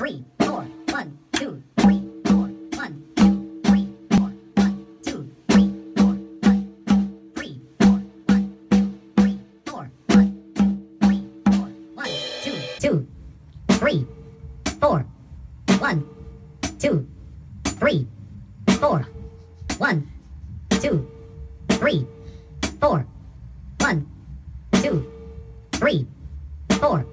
three, four, one, two, three, four, one, two, three, four, one, two, three, four, one, two, three, four, one, two, three, four, one, two, three, four, one, two, two, three, four, one, two, three, four, one, two, three, four, one, two, three, four.